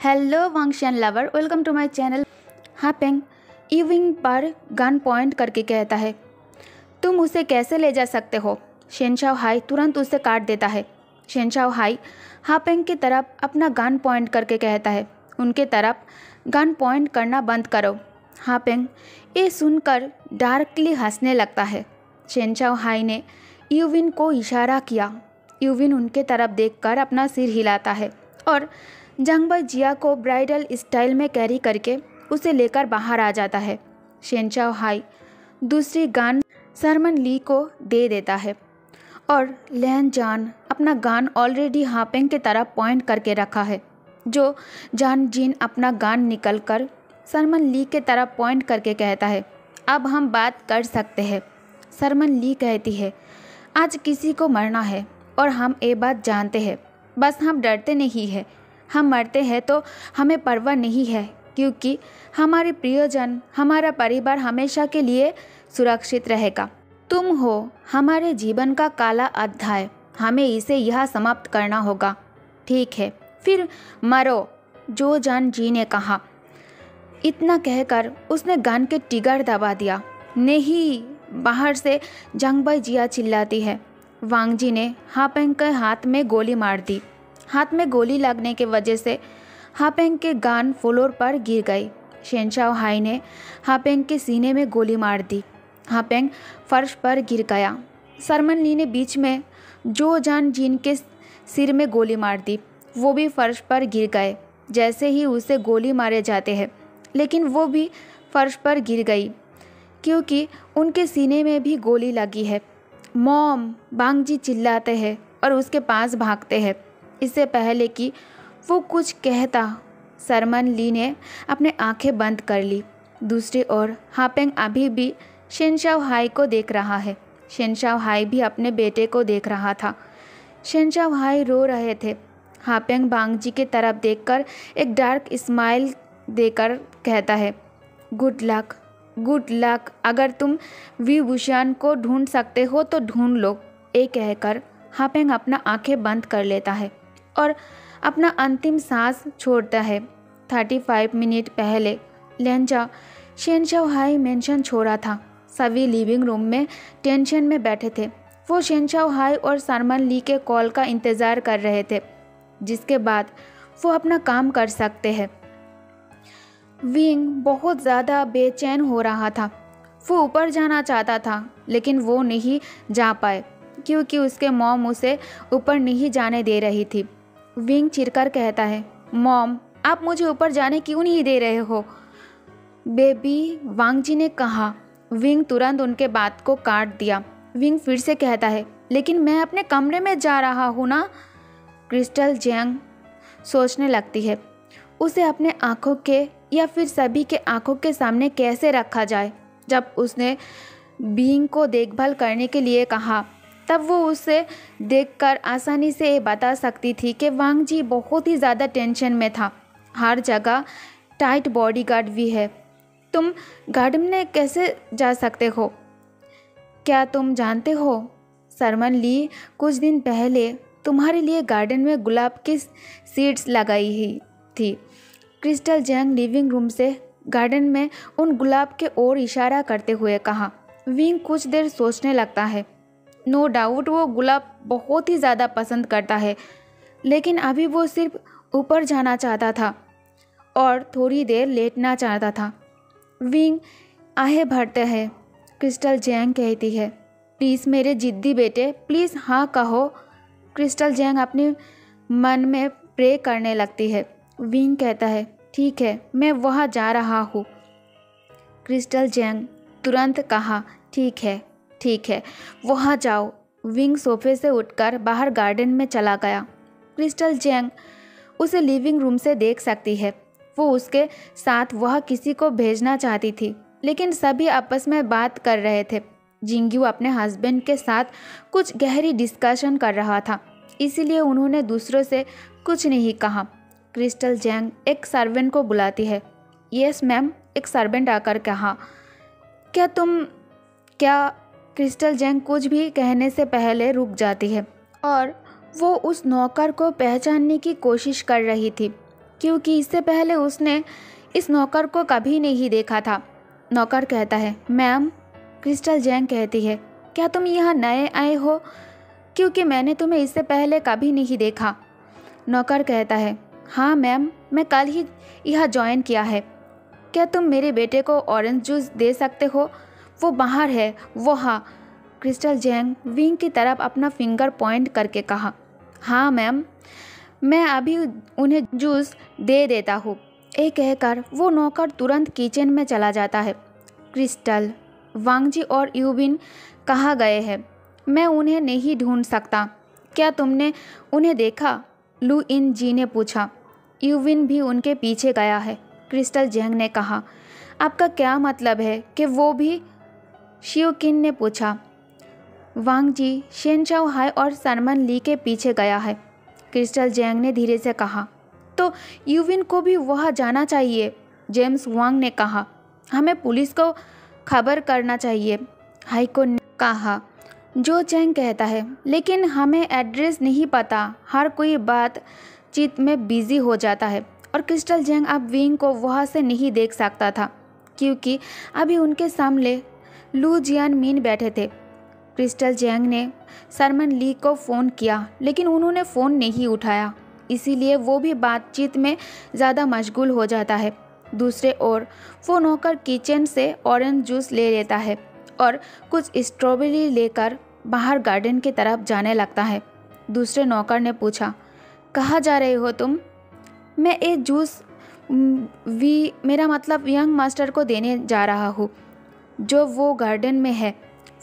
Hello Wangxian lover welcome to my channel हाँ पेंग इविंग पर गन पॉइंट करके कहता है, तुम उसे कैसे ले जा सकते हो? शेनशाओ हाई तुरंत उसे काट देता है। शेनशाओ हाई हापेंग की तरफ़ अपना गन पॉइंट करके कहता है। उनके तरफ़ गन पॉइंट करना बंद करो। हापेंग ये सुनकर डार्कली हंसने लगता है। शेनशाओ हाई ने यूविन को इशारा किया। यूविन उनके तरफ़ देखकर अपना सिर हिलाता है और जंगबाई जिया को ब्राइडल स्टाइल में कैरी करके उसे लेकर बाहर आ जाता है। शेनशाओ हाई दूसरी गान सरमन ली को दे देता है और लैन जान अपना गान ऑलरेडी हापेंग की तरह पॉइंट करके रखा है, जो जान जीन अपना गान निकल कर सरमन ली के तरह पॉइंट करके कहता है, अब हम बात कर सकते हैं। सरमन ली कहती है, आज किसी को मरना है और हम ये बात जानते हैं, बस हम डरते नहीं हैं। हम मरते हैं तो हमें परवाह नहीं है, क्योंकि हमारे प्रियजन, हमारा परिवार हमेशा के लिए सुरक्षित रहेगा। तुम हो हमारे जीवन का काला अध्याय। हमें इसे यह समाप्त करना होगा। ठीक है, फिर मरो, जो जान जी ने कहा। इतना कहकर उसने गन के टिगर दबा दिया। नहीं, बाहर से जंगबाई जिया चिल्लाती है। वांगजी ने हापेंग के हाथ में गोली मार दी। हाथ में गोली लगने के वजह से हापेंग के गान फ्लोर पर गिर गई। शेनशाओ हाई ने हापेंग के सीने में गोली मार दी। हापेंग फर्श पर गिर गया। सरमन ली ने बीच में जो जान जिन के सिर में गोली मार दी, वो भी फर्श पर गिर गए। जैसे ही उसे गोली मारे जाते हैं, लेकिन वो भी फर्श पर गिर गई, क्योंकि उनके सीने में भी गोली लगी है। मॉम, बांगजी चिल्लाते हैं और उसके पास भागते हैं। इससे पहले कि वो कुछ कहता, सरमन ली ने अपने आँखें बंद कर ली। दूसरी ओर, हापेंग अभी भी शेनशाओ हाई को देख रहा है। शेनशाओ हाई भी अपने बेटे को देख रहा था। शेनशाओ हाई रो रहे थे। हापेंग बांगजी की तरफ़ देखकर एक डार्क स्माइल देकर कहता है, गुड लक गुड लक, अगर तुम विभूषण को ढूंढ सकते हो तो ढूंढ लो। ये कहकर हापेंग अपना आँखें बंद कर लेता है। और अपना अंतिम सांस छोड़ता है। थर्टी फाइव मिनट पहले लेंजा शेनशाओ हाई मेंशन छोड़ा था। सभी लिविंग रूम में टेंशन में बैठे थे। वो शेनशाओ हाई और सरमन ली के कॉल का इंतज़ार कर रहे थे, जिसके बाद वो अपना काम कर सकते हैं। विंग बहुत ज़्यादा बेचैन हो रहा था। वो ऊपर जाना चाहता था, लेकिन वो नहीं जा पाए, क्योंकि उसके मॉम उसे ऊपर नहीं जाने दे रही थी। विंग चिरकर कहता है, मॉम, आप मुझे ऊपर जाने क्यों नहीं दे रहे हो? बेबी वांगजी ने कहा, विंग तुरंत उनके बात को काट दिया। विंग फिर से कहता है, लेकिन मैं अपने कमरे में जा रहा हूँ ना? क्रिस्टल जैंग सोचने लगती है, उसे अपने आँखों के या फिर सभी के आँखों के सामने कैसे रखा जाए? जब उसने बींग को देखभाल करने के लिए कहा तब वो उसे देखकर आसानी से ये बता सकती थी कि वांग जी बहुत ही ज़्यादा टेंशन में था। हर जगह टाइट बॉडीगार्ड भी है। तुम गार्डन में कैसे जा सकते हो? क्या तुम जानते हो, सरमन ली, कुछ दिन पहले तुम्हारे लिए गार्डन में गुलाब की सीड्स लगाई ही थी। क्रिस्टल जैंग लिविंग रूम से गार्डन में उन गुलाब के ओर इशारा करते हुए कहा, विंग कुछ देर सोचने लगता है। नो डाउट वो गुलाब बहुत ही ज़्यादा पसंद करता है। लेकिन अभी वो सिर्फ़ ऊपर जाना चाहता था और थोड़ी देर लेटना चाहता था। विंग आहे भरते हैं, क्रिस्टल जैंग कहती है, प्लीज़ मेरे जिद्दी बेटे, प्लीज़ हाँ कहो। क्रिस्टल जैंग अपने मन में प्रे करने लगती है। विंग कहता है, ठीक है, मैं वहाँ जा रहा हूँ। क्रिस्टल जैंग तुरंत कहा, ठीक है। ठीक है। वहाँ जाओ। विंग सोफे से उठकर बाहर गार्डन में चला गया। क्रिस्टल जैंग उसे लिविंग रूम से देख सकती है। वो उसके साथ वह किसी को भेजना चाहती थी, लेकिन सभी आपस में बात कर रहे थे। जिंग्यू अपने हस्बैंड के साथ कुछ गहरी डिस्कशन कर रहा था, इसीलिए उन्होंने दूसरों से कुछ नहीं कहा। क्रिस्टल जैंग एक सर्वेंट को बुलाती है। यस, मैम, एक सर्वेंट आकर कहा, क्या तुम, क्या क्रिस्टल जैंग कुछ भी कहने से पहले रुक जाती है और वो उस नौकर को पहचानने की कोशिश कर रही थी, क्योंकि इससे पहले उसने इस नौकर को कभी नहीं देखा था। नौकर कहता है, मैम, क्रिस्टल जैंग कहती है, क्या तुम यहाँ नए आए हो? क्योंकि मैंने तुम्हें इससे पहले कभी नहीं देखा। नौकर कहता है हाँ मैम, मैं कल ही यह ज्वाइन किया है। क्या तुम मेरे बेटे को ऑरेंज जूस दे सकते हो? वो बाहर है। वो हाँ क्रिस्टल जैंग विंग की तरफ़ अपना फिंगर पॉइंट करके कहा हाँ मैम, मैं अभी उन्हें जूस दे देता हूँ। ये कहकर वो नौकर तुरंत किचन में चला जाता है। क्रिस्टल वांगजी और यूबिन कहाँ गए हैं? मैं उन्हें नहीं ढूंढ सकता। क्या तुमने उन्हें देखा? लू इन जी ने पूछा। यूविन भी उनके पीछे गया है। क्रिस्टल जेंग ने कहा, आपका क्या मतलब है कि वो भी शिवकिन ने पूछा, वांग जी, शेन चाओ हाई और सरमन ली के पीछे गया है। क्रिस्टल जेंग ने धीरे से कहा तो यूविन को भी वह जाना चाहिए, जेम्स वांग ने कहा, हमें पुलिस को खबर करना चाहिए। हाइको ने कहा, जो चैंग कहता है, लेकिन हमें एड्रेस नहीं पता। हर कोई बात चित में बिज़ी हो जाता है और क्रिस्टल जैंग अब विंग को वहाँ से नहीं देख सकता था, क्योंकि अभी उनके सामने लू जियान मीन बैठे थे। क्रिस्टल जैंग ने सरमन ली को फ़ोन किया, लेकिन उन्होंने फ़ोन नहीं उठाया। इसीलिए वो भी बातचीत में ज़्यादा मशगूल हो जाता है। दूसरे ओर, वो नौकर किचन से ऑरेंज जूस ले लेता है और कुछ स्ट्रॉबेरी लेकर बाहर गार्डन की तरफ़ जाने लगता है। दूसरे नौकर ने पूछा, कहाँ जा रहे हो तुम? मैं एक जूस वी, मेरा मतलब यंग मास्टर को देने जा रहा हूँ। जो वो गार्डन में है,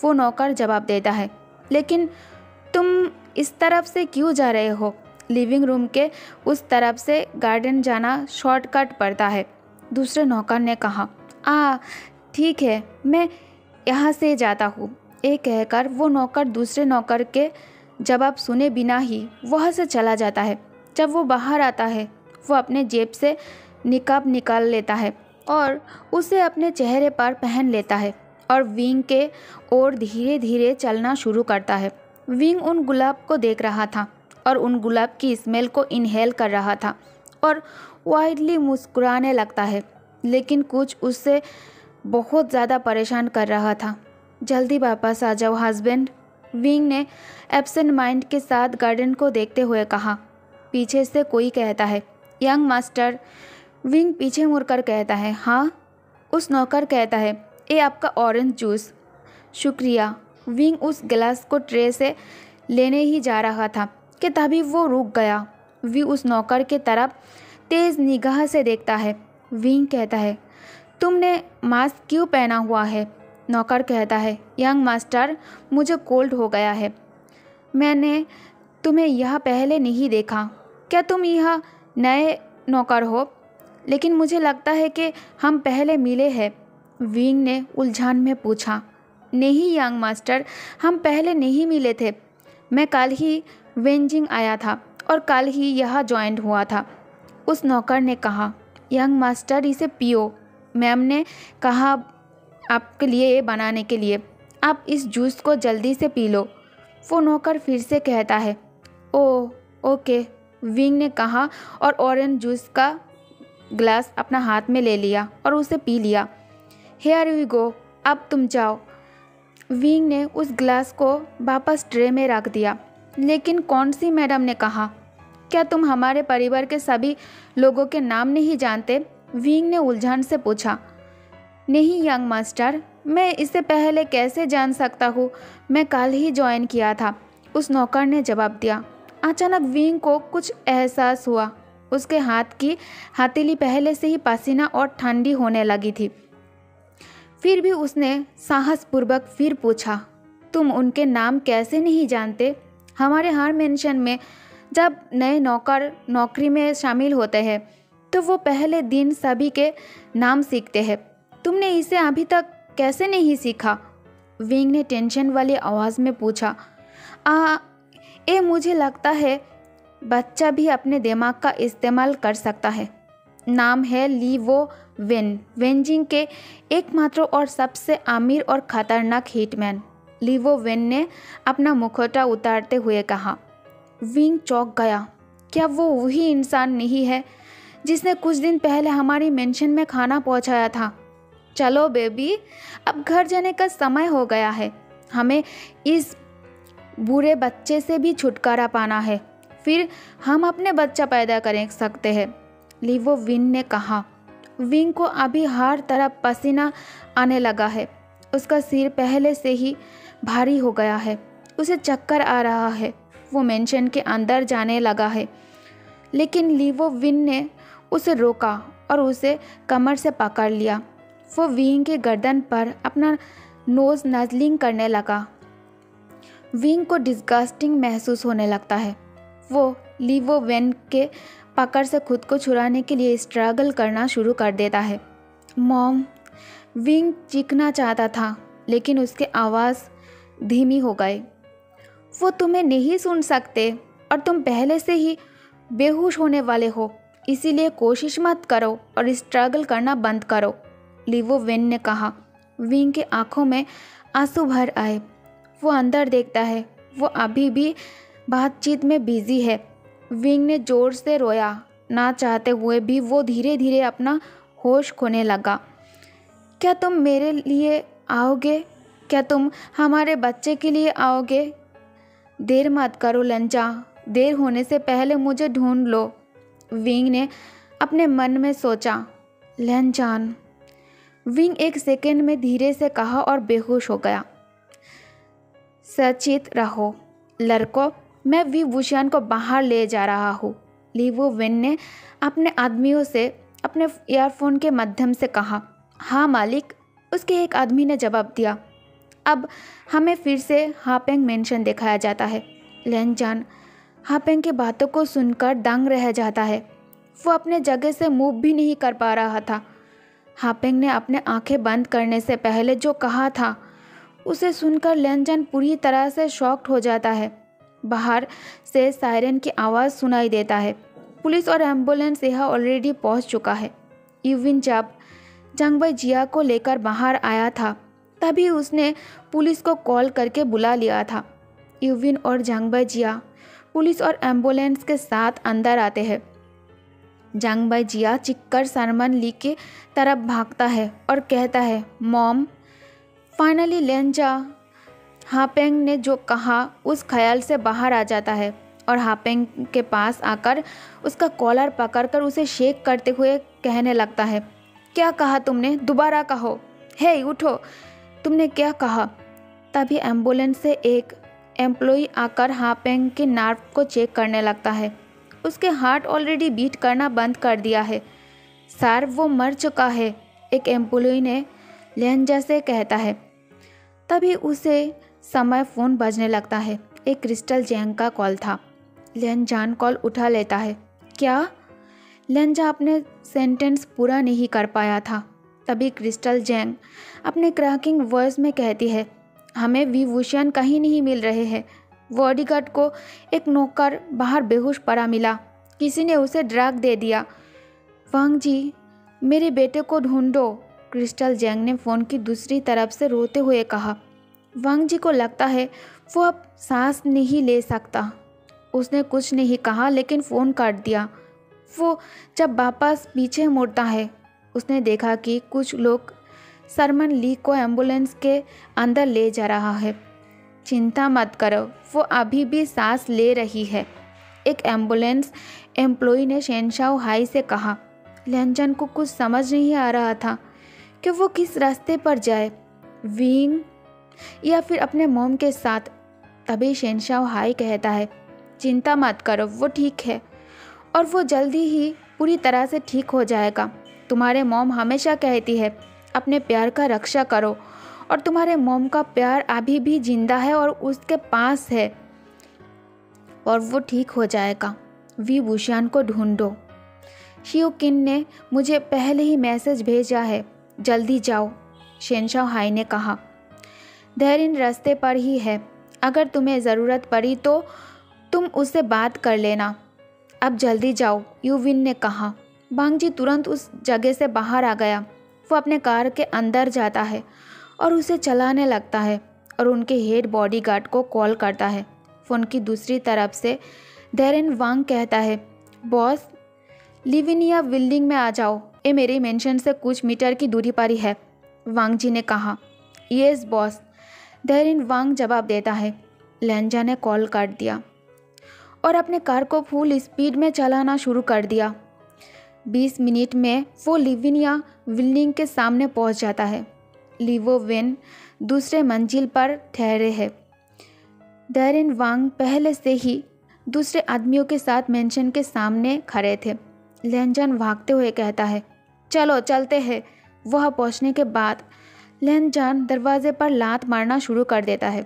वो नौकर जवाब देता है। लेकिन तुम इस तरफ़ से क्यों जा रहे हो? लिविंग रूम के उस तरफ़ से गार्डन जाना शॉर्टकट पड़ता है, दूसरे नौकर ने कहा। आ, ठीक है, मैं यहाँ से जाता हूँ। ये कहकर वो नौकर दूसरे नौकर के जवाब सुने बिना ही वहाँ से चला जाता है। जब वो बाहर आता है, वो अपने जेब से निकाब निकाल लेता है। और उसे अपने चेहरे पर पहन लेता है और विंग के ओर धीरे धीरे चलना शुरू करता है। विंग उन गुलाब को देख रहा था और उन गुलाब की स्मेल को इनहेल कर रहा था और वाइडली मुस्कुराने लगता है, लेकिन कुछ उससे बहुत ज़्यादा परेशान कर रहा था। जल्दी वापस आ जाओ हस्बैंड विंग ने एब्सेंट माइंड के साथ गार्डन को देखते हुए कहा। पीछे से कोई कहता है यंग मास्टर विंग पीछे मुड़कर कहता है हाँ? उस नौकर कहता है, ये आपका ऑरेंज जूस शुक्रिया। विंग उस गिलास को ट्रे से लेने ही जा रहा था, कि तभी वो रुक गया। वी उस नौकर के तरफ़ तेज़ निगाह से देखता है। विंग कहता है, तुमने मास्क क्यों पहना हुआ है? नौकर कहता है, यंग मास्टर, मुझे कोल्ड हो गया है। मैंने तुम्हें यह पहले नहीं देखा। क्या तुम यह नए नौकर हो? लेकिन मुझे लगता है कि हम पहले मिले हैं। विंग ने उलझान में पूछा, नहीं, यंग मास्टर, हम पहले नहीं मिले थे। मैं कल ही वेंजिंग आया था और कल ही यह ज्वाइन हुआ था। उस नौकर ने कहा, यंग मास्टर, इसे पियो। मैम ने कहा आपके लिए ये बनाने के लिए, आप इस जूस को जल्दी से पी लो। वो नौकर फिर से कहता है ओ ओके। विंग ने कहा, और ऑरेंज जूस का ग्लास अपना हाथ में ले लिया और उसे पी लिया। हेयर वी गो अब तुम जाओ। विंग ने उस ग्लास को वापस ट्रे में रख दिया। लेकिन कौन सी मैडम ने कहा? क्या तुम हमारे परिवार के सभी लोगों के नाम नहीं जानते? विंग ने उलझन से पूछा। नहीं यंग मास्टर मैं इससे पहले कैसे जान सकता हूँ? मैं कल ही ज्वाइन किया था। उस नौकर ने जवाब दिया। अचानक विंग को कुछ एहसास हुआ। उसके हाथ की हथेली पहले से ही पसीना और ठंडी होने लगी थी। फिर भी उसने साहसपूर्वक फिर पूछा, तुम उनके नाम कैसे नहीं जानते? हमारे हर मेंशन में जब नए नौकर नौकरी में शामिल होते हैं तो वो पहले दिन सभी के नाम सीखते हैं। तुमने इसे अभी तक कैसे नहीं सीखा? विंग ने टेंशन वाली आवाज़ में पूछा, आ, ए, मुझे लगता है बच्चा भी अपने दिमाग का इस्तेमाल कर सकता है। नाम है ली वो वेन। वेंजिंग के एकमात्र और सबसे अमीर और ख़तरनाक हिटमैन। लीवो वेन ने अपना मुखौटा उतारते हुए कहा, विंग चौक गया। क्या वो वही इंसान नहीं है जिसने कुछ दिन पहले हमारी मेंशन में खाना पहुँचाया था? चलो बेबी, अब घर जाने का समय हो गया है। हमें इस बुरे बच्चे से भी छुटकारा पाना है। फिर हम अपने बच्चा पैदा कर सकते हैं। लिवो विन ने कहा विंग को अभी हर तरफ़ पसीना आने लगा है। उसका सिर पहले से ही भारी हो गया है। उसे चक्कर आ रहा है। वो मेंशन के अंदर जाने लगा है। लेकिन लीवो विन ने उसे रोका और उसे कमर से पकड़ लिया। वो विंग के गर्दन पर अपना नोज़ नजलिंग करने लगा। विंग को डिस्गस्टिंग महसूस होने लगता है। वो लीवो वेन के पकड़ से खुद को छुड़ाने के लिए स्ट्रगल करना शुरू कर देता है। मॉम विंग चीखना चाहता था, लेकिन उसके आवाज़ धीमी हो गए वो तुम्हें नहीं सुन सकते और तुम पहले से ही बेहोश होने वाले हो, इसीलिए कोशिश मत करो और स्ट्रगल करना बंद करो, लिवो वेन ने कहा। विंग के आँखों में आँसू भर आए। वो अंदर देखता है, वो अभी भी बातचीत में बिज़ी है। विंग ने ज़ोर से रोया। ना चाहते हुए भी वो धीरे धीरे अपना होश खोने लगा। क्या तुम मेरे लिए आओगे? क्या तुम हमारे बच्चे के लिए आओगे? देर मत करो लंचा देर होने से पहले मुझे ढूंढ लो। विंग ने अपने मन में सोचा लंचान विंग एक सेकेंड में धीरे से कहा और बेहोश हो गया। सचेत रहो, लड़कों। मैं विभूषण को बाहर ले जा रहा हूँ। लीवो वेन ने अपने आदमियों से अपने ईयरफोन के माध्यम से कहा हाँ मालिक, उसके एक आदमी ने जवाब दिया। अब हमें फिर से हापेंग मेंशन दिखाया जाता है। लेनजान हापेंग की बातों को सुनकर दंग रह जाता है। वो अपने जगह से मूव भी नहीं कर पा रहा था। हापेंग ने अपने आँखें बंद करने से पहले जो कहा था, उसे सुनकर लेनजान पूरी तरह से शॉक्ड हो जाता है। बाहर से सायरन की आवाज़ सुनाई देता है। पुलिस और एंबुलेंस यहाँ ऑलरेडी पहुँच चुका है। यूविन जब जंगबाई जिया को लेकर बाहर आया था, तभी उसने पुलिस को कॉल करके बुला लिया था। यूविन और जंगबाई जिया पुलिस और एंबुलेंस के साथ अंदर आते हैं। जंगबाई जिया चिक्कर सरमन ली के तरफ़ भागता है और कहता है, मॉम, फाइनली लेंजा हापेंग ने जो कहा, उस ख्याल से बाहर आ जाता है और हापेंग के पास आकर उसका कॉलर पकड़कर उसे शेक करते हुए कहने लगता है, क्या कहा तुमने? दोबारा कहो। हे, उठो। तुमने क्या कहा? तभी एंबुलेंस से एक एम्प्लॉय आकर हापेंग के नार्व को चेक करने लगता है। उसके हार्ट ऑलरेडी बीट करना बंद कर दिया है। सर, वो मर चुका है, एक एम्प्लॉय ने लेंजा से कहता है। तभी उसे समय फ़ोन बजने लगता है। एक क्रिस्टल जैंग का कॉल था। लेनजान कॉल उठा लेता है। क्या? लेंजा अपने सेंटेंस पूरा नहीं कर पाया था। तभी क्रिस्टल जैंग अपने क्रैकिंग वॉइस में कहती है, हमें विभूषण कहीं नहीं मिल रहे हैं। बॉडीगार्ड को एक नौकर बाहर बेहोश पड़ा मिला। किसी ने उसे ड्रग दे दिया। वांग जी, मेरे बेटे को ढूंढो, क्रिस्टल जैंग ने फ़ोन की दूसरी तरफ़ से रोते हुए कहा। वांग जी को लगता है, वो अब सांस नहीं ले सकता। उसने कुछ नहीं कहा, लेकिन फ़ोन काट दिया। वो जब वापस पीछे मुड़ता है, उसने देखा कि कुछ लोग सरमन ली को एंबुलेंस के अंदर ले जा रहा है। चिंता मत करो, वो अभी भी सांस ले रही है। एक एंबुलेंस एम्प्लॉय ने शेनशाओ हाई से कहा, लेंजन को कुछ समझ नहीं आ रहा था कि वो किस रास्ते पर जाए। विंग या फिर अपने मोम के साथ। तभी शेनशाह हाई कहता है, चिंता मत करो, वो ठीक है। और वो जल्दी ही पूरी तरह से ठीक हो जाएगा। तुम्हारे मोम हमेशा कहती है, अपने प्यार का रक्षा करो। और तुम्हारे मोम का प्यार अभी भी ज़िंदा है और उसके पास है। और वो ठीक हो जाएगा। वी भूषण को ढूंढो। शिव किन ने मुझे पहले ही मैसेज भेजा है, जल्दी जाओ शेनशाह हाई ने कहा। धैर्य रास्ते पर ही है। अगर तुम्हें ज़रूरत पड़ी तो तुम उससे बात कर लेना। अब जल्दी जाओ, यूविन ने कहा। बांगजी तुरंत उस जगह से बाहर आ गया। वो अपने कार के अंदर जाता है और उसे चलाने लगता है और उनके हेड बॉडीगार्ड को कॉल करता है। फ़ोन की दूसरी तरफ़ से धैर्यन वांग कहता है, बॉस, लिविनिया बिल्डिंग में आ जाओ। ये मेरी मेंशन से कुछ मीटर की दूरी पर ही है वांग जी ने कहा। Yes, boss. धैरिन वांग जवाब देता है। लेंजा ने कॉल काट दिया और अपने कार को फुल स्पीड में चलाना शुरू कर दिया। बीस मिनट में वो लिविनिया बिल्डिंग के सामने पहुँच जाता है। लिवो वेन दूसरे मंजिल पर ठहरे है। डैरिन वांग पहले से ही दूसरे आदमियों के साथ मेंशन के सामने खड़े थे। लेनजान भागते हुए कहता है, चलो, चलते हैं। वह पहुँचने के बाद लेनजान दरवाजे पर लात मारना शुरू कर देता है।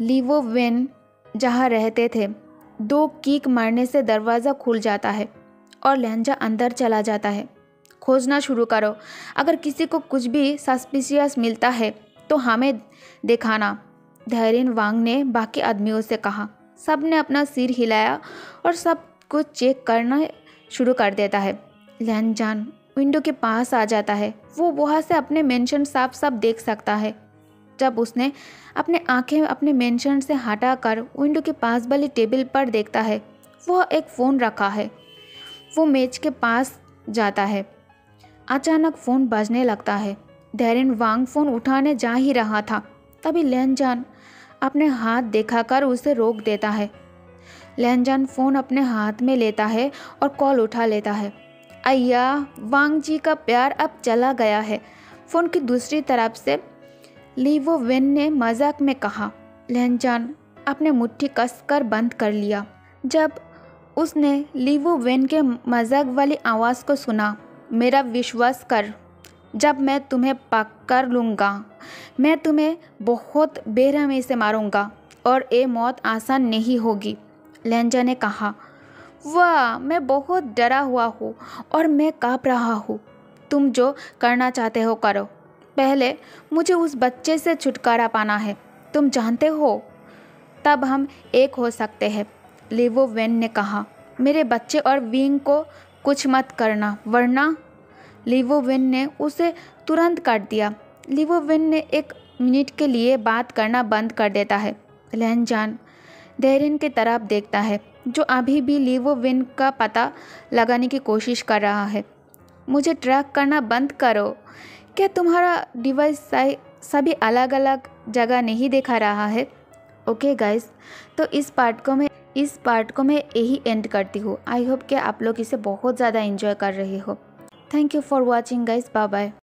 लीवो वेन जहाँ रहते थे, दो कीक मारने से दरवाज़ा खुल जाता है और लहंजा अंदर चला जाता है। खोजना शुरू करो। अगर किसी को कुछ भी सस्पिशियस मिलता है तो हमें दिखाना धैर्य वांग ने बाकी आदमियों से कहा। सबने अपना सिर हिलाया और सब कुछ चेक करना शुरू कर देता है। लहनजान विंडो के पास आ जाता है। वो वहाँ से अपने मेंशन साफ़ साफ़ देख सकता है। जब उसने अपने आँखें अपने मेंशन से हटाकर विंडो के पास वाली टेबल पर देखता है, वह एक फ़ोन रखा है। वो मेज के पास जाता है। अचानक फ़ोन बजने लगता है। धैर्यन वांग फ़ोन उठाने जा ही रहा था। तभी लेनजान अपने हाथ दिखाकर उसे रोक देता है। लेनजान फ़ोन अपने हाथ में लेता है और कॉल उठा लेता है। अय्या वांग जी का प्यार अब चला गया है। फ़ोन की दूसरी तरफ़ से लीवो वेन ने मज़ाक में कहा लेनजान अपने मुट्ठी कसकर बंद कर लिया। जब उसने लीवो वेन के मज़ाक वाली आवाज़ को सुना, मेरा विश्वास कर, जब मैं तुम्हें पक कर लूँगा, मैं तुम्हें बहुत बेरहमी से मारूँगा और ये मौत आसान नहीं होगी। लेंजा ने कहा वाह, मैं बहुत डरा हुआ हूँ और मैं काँप रहा हूँ। तुम जो करना चाहते हो करो। पहले मुझे उस बच्चे से छुटकारा पाना है। तुम जानते हो? तब हम एक हो सकते हैं, लिवो वेन ने कहा। मेरे बच्चे और विंग को कुछ मत करना, वरना लिवो वेन ने उसे तुरंत काट दिया। लिवो वेन ने एक मिनट के लिए बात करना बंद कर देता है। लहन जान देहरिन की तरफ़ देखता है। जो अभी भी लिवो विन का पता लगाने की कोशिश कर रहा है। मुझे ट्रैक करना बंद करो। क्या तुम्हारा डिवाइस सभी अलग अलग जगह नहीं दिखा रहा है? ओके गाइस तो इस पार्ट को मैं, इस पार्ट को मैं यही एंड करती हूँ। आई होप कि आप लोग इसे बहुत ज़्यादा इन्जॉय कर रहे हो। Thank you for watching guys bye bye